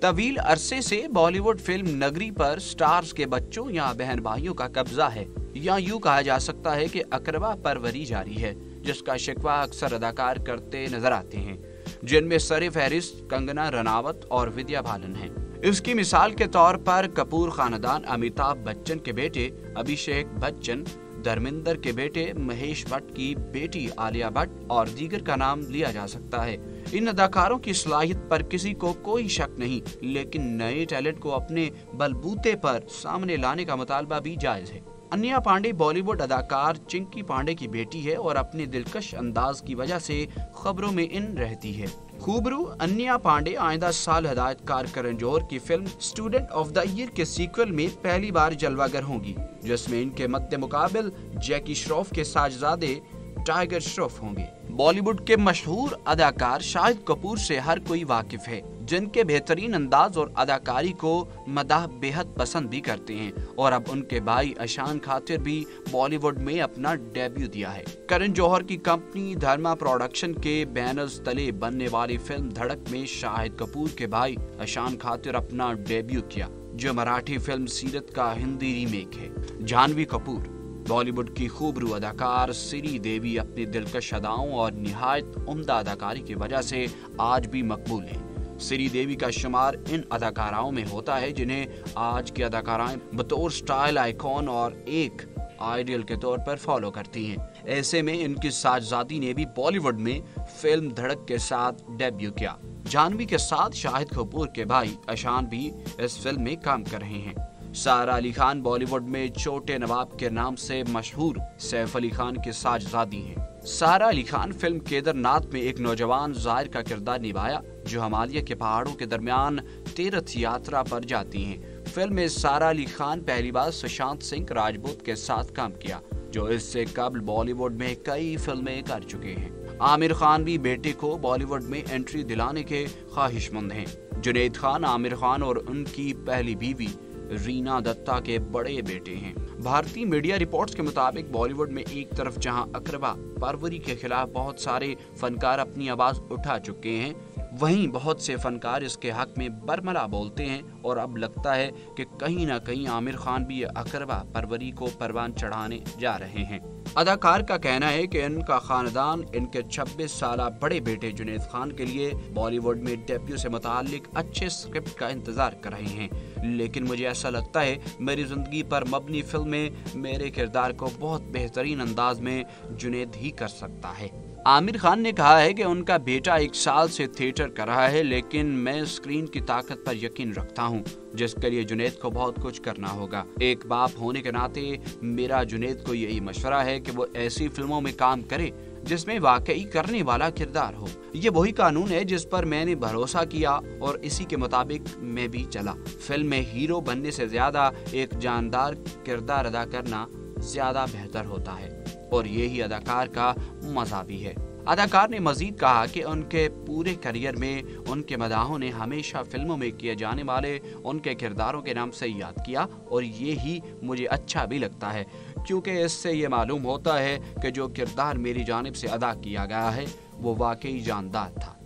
طویل عرصے سے بالی ووڈ فلم نگری پر سٹارز کے بچوں یا بہن بھائیوں کا قبضہ ہے۔ یا یوں کہا جا سکتا ہے کہ اقربا پروری جاری ہے، جس کا شکوہ اکثر اداکار کرتے نظر آتے ہیں۔ جن میں سر فہرست، کنگنا، رناوت اور ودیا بالن ہیں۔ اس کی مثال کے طور پر کپور خاندان امیتابھ بچن کے بیٹے ابھیشیک بچن، دھرمندر کے بیٹے مہیش بٹ کی بیٹی عالیہ بٹ اور دیگر کا نام لیا جا سکتا ہے۔ ان اداکاروں کی صلاحیت پر کسی کو کوئی شک نہیں، لیکن نئے ٹیلنٹ کو اپنے بلبوتے پر سامنے لانے کا مطالبہ بھی جائز ہے۔ انیا پانڈے بالی ووڈ اداکار چنکی پانڈے کی بیٹی ہے اور اپنے دلکش انداز کی وجہ سے خبروں میں ان رہتی ہے۔ خوبرو، انیا پانڈے آئندہ سال ہدایت کار کرن جوہر کی film student of the year کے سیکول میں پہلی بار جلوہ گر ہوں گی، جس میں ان کے مد مقابل جیکی شروف کے ساجزادے ٹائگر شروف ہوں گے۔ بالی ووڈ کے مشہور اداکار شاہد کپور سے ہر کوئی واقف ہے، جن کے بہترین انداز اور اداکاری کو مداح بے حد پسند بھی کرتے ہیں۔ اور اب ان کے بھائی اشان خاطر بھی بالی ووڈ میں اپنا ڈیبیو دیا ہے۔ کرن جوہر کی کمپنی دھرما پروڈکشن کے بینرز تلے بننے والی فلم دھڑک میں شاہد کپور کے بھائی اشان خاطر اپنا ڈیبیو کیا، جو مراٹھی فلم سیرت کا ہندی ریمیک ہے۔ جانوی کپور بالی ووڈ کی خوب رو اداکار سری دیوی اپنی دلکش اداؤں اور نہایت عمدہ اداکاری کی وجہ سے آج بھی مقبول ہیں۔ سری دیوی کا شمار ان اداکاراؤں میں ہوتا ہے جنہیں آج کی اداکارائیں بطور سٹائل آئیکون اور ایک آئیڈیل کے طور پر فالو کرتی ہیں۔ ایسے میں ان کی ساجزادی نے بھی بالی ووڈ میں فلم دھڑک کے ساتھ ڈیبیو کیا۔ جانوی کے ساتھ شاہد کپور کے بھائی اشان بھی اس فلم میں کام کر رہے ہیں۔ سارا علی خان بالی ووڈ میں چھوٹے نواب کے نام سے مشہور سیف علی خان کے ساجزادی ہیں۔ سارا علی خان فلم کیدر ناتھ میں ایک نوجوان ظاہر کا کردار نبھایا، جو ہمالیہ کے پہاڑوں کے درمیان تیرتھ یاترا پر جاتی ہیں۔ فلم میں سارا علی خان پہلی بار سشانت سنگھ راجبوت کے ساتھ کام کیا، جو اس سے قبل بالی ووڈ میں کئی فلمیں کر چکے ہیں۔ عامر خان بھی بیٹے کو بالی ووڈ میں انٹری دلانے کے خواہش مند ہیں۔ جنید خان، عامر خان اور ان کی پہلی بیوی رینا دتا کے بڑے بیٹے ہیں۔ بھارتی میڈیا رپورٹس کے مطابق بالی ووڈ میں ایک طرف جہاں اقربا پروری کے خلاف بہت سارے فنکار اپنی آواز اٹھا چکے ہیں وہیں بہت سے فنکار اس کے حق میں برملا بولتے ہیں اور اب لگتا ہے کہ کہیں نہ کہیں عامر خان بھی اقربا پروری کو پروان چڑھانے جا رہے ہیں۔ اداکار کا کہنا ہے کہ ان کا خاندان ان کے چھبیس سالہ بڑے بیٹے جنید خان کے لیے بالی ووڈ میں ڈیبیو سے متعلق اچھے سکرپٹ کا انتظار کر رہے ہیں۔ لیکن مجھے ایسا لگتا ہے میری زندگی پر مبنی فلم میں میرے کردار کو بہت بہترین انداز میں جنید ہی کر سکتا ہے۔ عامر خان نے کہا ہے کہ ان کا بیٹا ایک سال سے تھیٹر کر رہا ہے، لیکن میں اسکرین کی طاقت پر یقین رکھتا ہوں۔ جس کے لیے جنید کو بہت کچھ کرنا ہوگا۔ ایک باپ ہونے کے ناطے میرا جنید کو یہی مشورہ ہے کہ وہ ایسی فلموں میں کام کرے جس میں واقعی کرنے والا کردار ہو۔ یہ وہی قانون ہے جس پر میں نے بھروسہ کیا اور اسی کے مطابق میں بھی چلا۔ فلم میں ہیرو بننے سے زیادہ ایک جاندار کردار ادا کرنا زیادہ بہتر ہوتا ہے۔ اور یہی اداکار کا مزہ بھی ہے۔ اداکار نے مزید کہا کہ ان کے پورے کریئر میں ان کے مداحوں نے ہمیشہ فلموں میں کیے جانے والے ان کے کرداروں کے نام سے یاد کیا اور یہی مجھے اچھا بھی لگتا ہے۔ کیونکہ اس سے یہ معلوم ہوتا ہے کہ جو کردار میری جانب سے ادا کیا گیا ہے وہ واقعی جاندار تھا۔